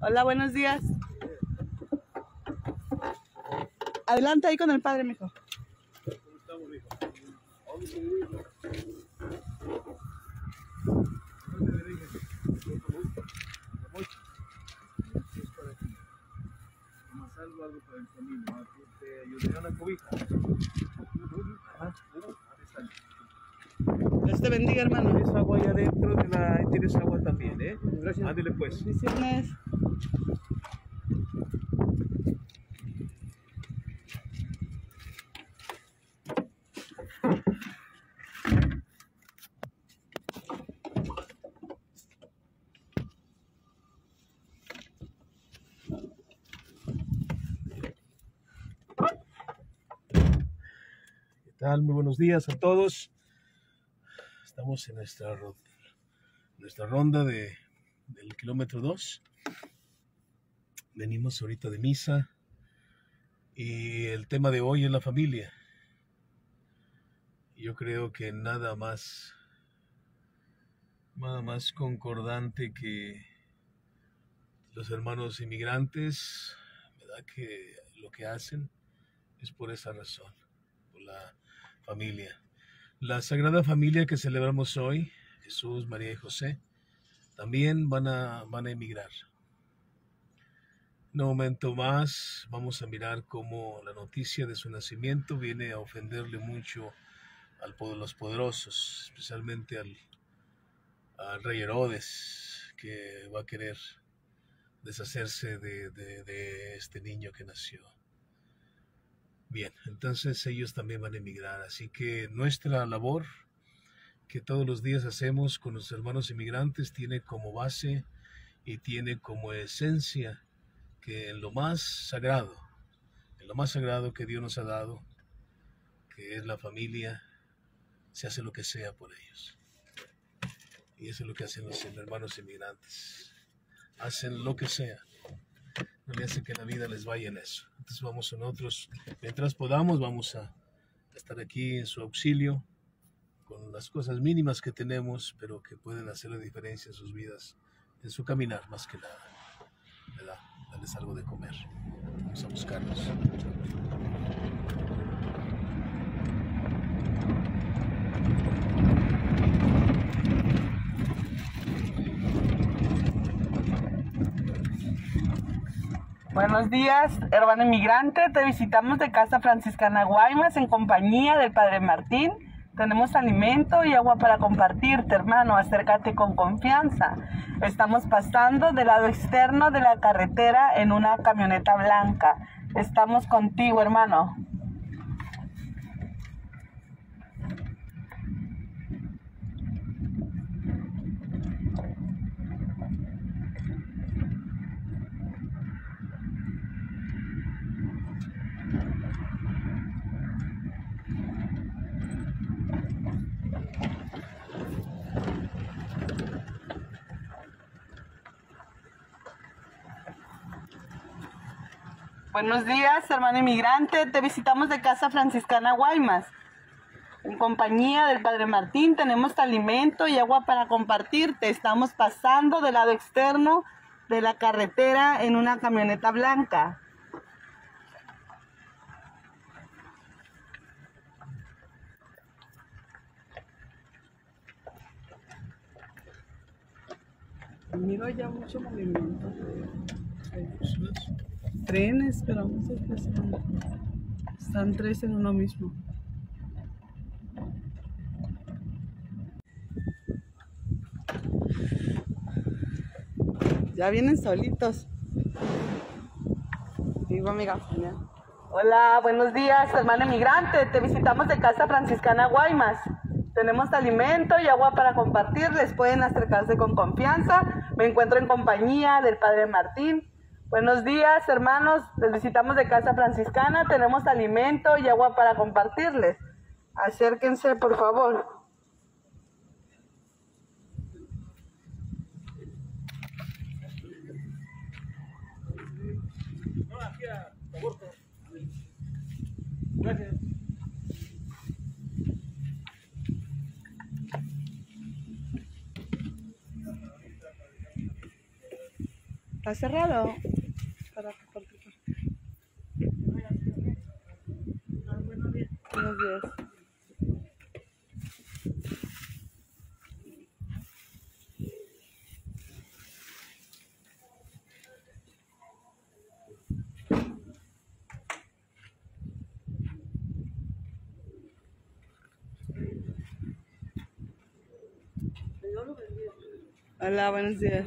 Hola, buenos días. Adelante ahí con el padre, mijo. algo para el camino, ¿ah? te ayudaré una cobija. Dios te bendiga, hermano. Tienes agua ahí adentro de la, tienes agua también, ¿eh? Gracias. Pues. Bendiciones. Muy buenos días a todos. Estamos en nuestra, nuestra ronda de, del kilómetro 2. Venimos ahorita de misa y el tema de hoy es la familia. Yo creo que nada más, nada más concordante que los hermanos inmigrantes, ¿verdad? Que lo que hacen es por esa razón por la familia. La Sagrada Familia que celebramos hoy, Jesús, María y José, también van a, van a emigrar. Un momento más vamos a mirar cómo la noticia de su nacimiento viene a ofenderle mucho a los poderosos, especialmente al, al rey Herodes, que va a querer deshacerse de, de- de este niño que nació. Bien, entonces ellos también van a emigrar, así que nuestra labor que todos los días hacemos con los hermanos inmigrantes tiene como base y tiene como esencia que en lo más sagrado, en lo más sagrado que Dios nos ha dado, que es la familia, se hace lo que sea por ellos. Y eso es lo que hacen los hermanos inmigrantes. Hacen lo que sea no le hace que la vida les vaya en eso. Entonces vamos nosotros, mientras podamos, vamos a estar aquí en su auxilio con las cosas mínimas que tenemos, pero que pueden hacer la diferencia en sus vidas, en su caminar más que nada. ¿Verdad? Darles algo de comer. Vamos a buscarlos. Buenos días, hermano inmigrante. Te visitamos de Casa Franciscana Guaymas en compañía del Padre Martín. Tenemos alimento y agua para compartirte, hermano. Acércate con confianza. Estamos pasando del lado externo de la carretera en una camioneta blanca. Estamos contigo, hermano. Buenos días, hermano inmigrante. Te visitamos de Casa Franciscana Guaymas. En compañía del Padre Martín tenemos alimento y agua para compartirte. Estamos pasando del lado externo de la carretera en una camioneta blanca. Miro ya mucho movimiento trenes, pero no sé qué son. Están tres en uno mismo. Ya vienen solitos. Digo, amiga. Hola, buenos días, hermano emigrante. Te visitamos de Casa Franciscana Guaymas. Tenemos alimento y agua para compartirles. Pueden acercarse con confianza. Me encuentro en compañía del Padre Martín. Buenos días, hermanos. Les visitamos de Casa Franciscana. Tenemos alimento y agua para compartirles. Acérquense, por favor. Gracias. Está cerrado. Para Buenos días. Hola, buenos días.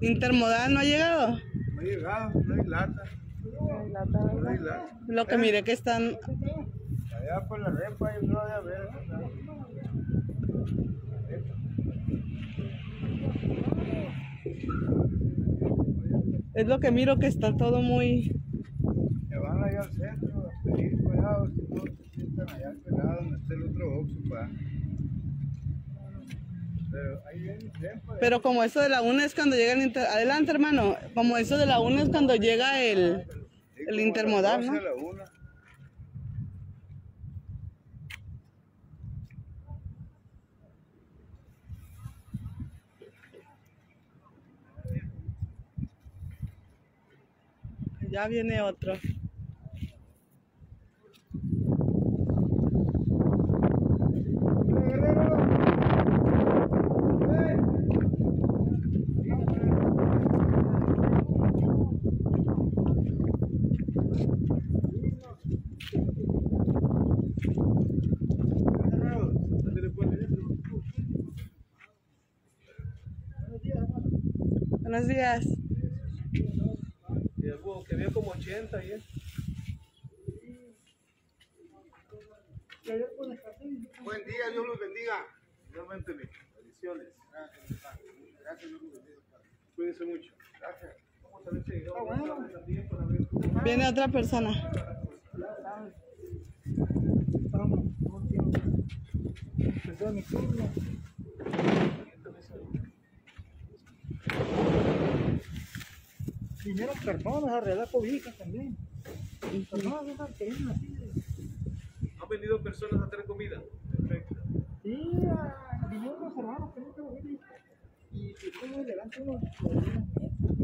Intermodal no ha llegado. No ha llegado, no hay lata. No hay lata. Lo que miré que están. Allá por la repa, yo creo de haber. Es lo que miro que está todo muy. Se van allá al centro a pedir cuidado, si no se sientan allá al donde está el otro Oxxo, pa. Pero como eso de la una es cuando llega el inter... Adelante, hermano. Como eso de la una es cuando llega el. El intermodal, 12 ¿no? Ya viene otro. Buenos días. Y que había como 80 ayer. Buen día, Dios los bendiga. Igualmente. Bendiciones. Gracias, Dios los bendiga. Cuídense mucho. Gracias. Vamos a ver si llegamos más tarde también para ver cómo Viene otra persona. Empezó mi turno. Vinieron personas a arreglar cobijas también. Personas de esas que vienen así. de- ¿Han venido personas a traer comida? Perfecto. Sí, ah, vinieron unos hermanos que nunca los vi. Y y muy elegante unos.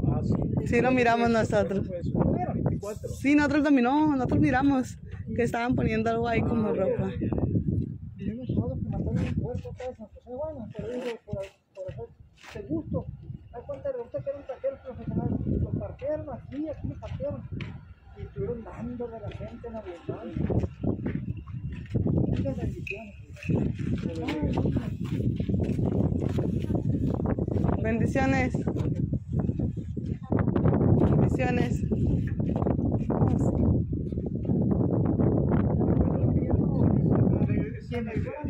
Ah, sí. Sí, lo miramos nosotros. Pues, bueno, 24. Sí, nosotros también, no, nosotros miramos que estaban poniendo algo ahí como ropa. Vinieron unos hermanos que mataron un puerco acá de San José, bueno, por eso, por, por hacer de gusto. Partieron. Y estuvieron la gente en. Muchas bendiciones. Bendiciones. Bendiciones. Bendiciones.